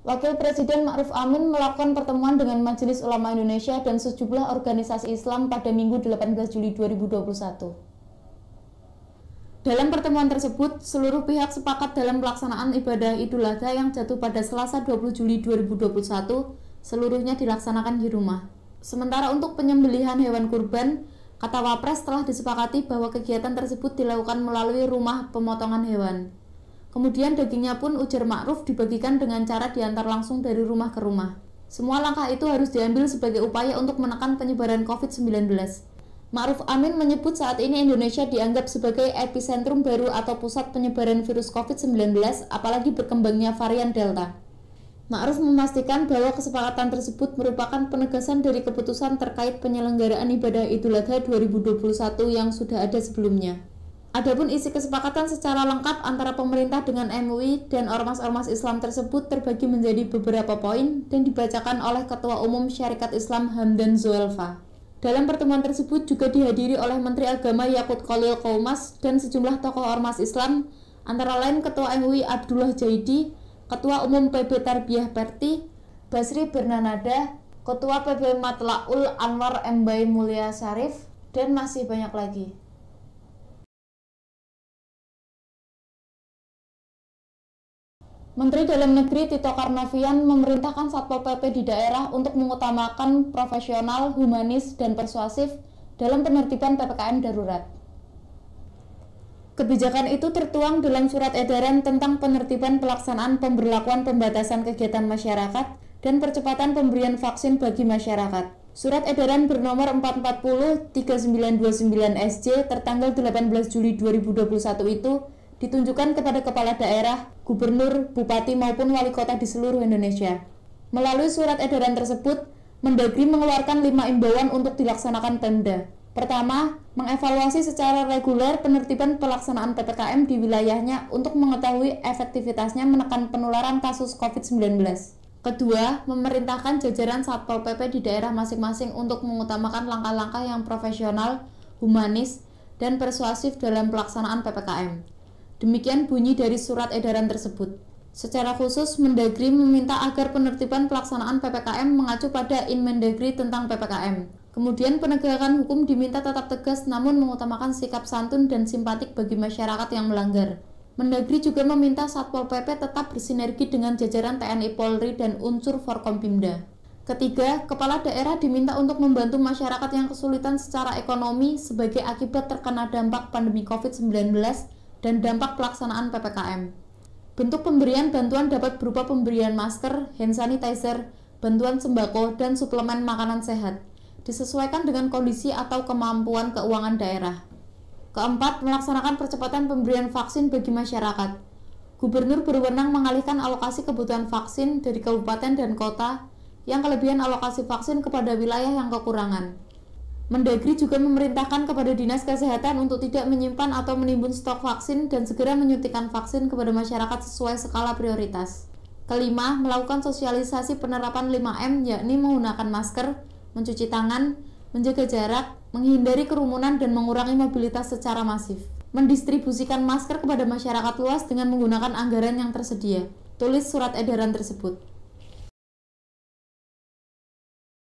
Wakil Presiden Ma'ruf Amin melakukan pertemuan dengan Majelis Ulama Indonesia dan sejumlah organisasi Islam pada Minggu 18 Juli 2021. Dalam pertemuan tersebut, seluruh pihak sepakat dalam pelaksanaan ibadah Idul Adha yang jatuh pada Selasa 20 Juli 2021, seluruhnya dilaksanakan di rumah. Sementara untuk penyembelihan hewan kurban, kata Wapres telah disepakati bahwa kegiatan tersebut dilakukan melalui rumah pemotongan hewan. Kemudian dagingnya pun ujar Ma'ruf dibagikan dengan cara diantar langsung dari rumah ke rumah. Semua langkah itu harus diambil sebagai upaya untuk menekan penyebaran COVID-19. Ma'ruf Amin menyebut saat ini Indonesia dianggap sebagai epicentrum baru atau pusat penyebaran virus COVID-19, apalagi berkembangnya varian Delta. Ma'ruf memastikan bahwa kesepakatan tersebut merupakan penegasan dari keputusan terkait penyelenggaraan ibadah Idul Adha 2021 yang sudah ada sebelumnya. Adapun isi kesepakatan secara lengkap antara pemerintah dengan MUI dan ormas-ormas Islam tersebut terbagi menjadi beberapa poin dan dibacakan oleh Ketua Umum Syarikat Islam Hamdan Zoelfa. Dalam pertemuan tersebut juga dihadiri oleh Menteri Agama Yakut Kolil Kaumas dan sejumlah tokoh ormas Islam, antara lain Ketua MUI Abdullah Jaidi, Ketua Umum PB Tarbiyah Perti, Basri Bernanada, Ketua PB Matlaul Anwar Mbai Mulia Sarif, dan masih banyak lagi. Menteri Dalam Negeri Tito Karnavian memerintahkan Satpol PP di daerah untuk mengutamakan profesional, humanis, dan persuasif dalam penertiban PPKM darurat. Kebijakan itu tertuang dalam surat edaran tentang penertiban pelaksanaan pemberlakuan pembatasan kegiatan masyarakat dan percepatan pemberian vaksin bagi masyarakat. Surat edaran bernomor 440 3929 SJ tertanggal 18 Juli 2021 itu ditunjukkan kepada kepala daerah, gubernur, bupati maupun wali kota di seluruh Indonesia. Melalui surat edaran tersebut, Mendagri mengeluarkan lima imbauan untuk dilaksanakan Pemda. Pertama, mengevaluasi secara reguler penertiban pelaksanaan PPKM di wilayahnya untuk mengetahui efektivitasnya menekan penularan kasus COVID-19. Kedua, memerintahkan jajaran Satpol PP di daerah masing-masing untuk mengutamakan langkah-langkah yang profesional, humanis, dan persuasif dalam pelaksanaan PPKM. Demikian bunyi dari surat edaran tersebut. Secara khusus, Mendagri meminta agar penertiban pelaksanaan PPKM mengacu pada Inmendagri tentang PPKM. Kemudian penegakan hukum diminta tetap tegas namun mengutamakan sikap santun dan simpatik bagi masyarakat yang melanggar. Mendagri juga meminta Satpol PP tetap bersinergi dengan jajaran TNI Polri dan unsur Forkompimda. Ketiga, kepala daerah diminta untuk membantu masyarakat yang kesulitan secara ekonomi sebagai akibat terkena dampak pandemi COVID-19 dan dampak pelaksanaan PPKM. Bentuk pemberian bantuan dapat berupa pemberian masker, hand sanitizer, bantuan sembako, dan suplemen makanan sehat, disesuaikan dengan kondisi atau kemampuan keuangan daerah. Keempat, melaksanakan percepatan pemberian vaksin bagi masyarakat. Gubernur berwenang mengalihkan alokasi kebutuhan vaksin dari kabupaten dan kota yang kelebihan alokasi vaksin kepada wilayah yang kekurangan. Mendagri juga memerintahkan kepada Dinas Kesehatan untuk tidak menyimpan atau menimbun stok vaksin dan segera menyuntikkan vaksin kepada masyarakat sesuai skala prioritas. Kelima, melakukan sosialisasi penerapan 5M yakni menggunakan masker, mencuci tangan, menjaga jarak, menghindari kerumunan dan mengurangi mobilitas secara masif. Mendistribusikan masker kepada masyarakat luas dengan menggunakan anggaran yang tersedia. Tulis surat edaran tersebut.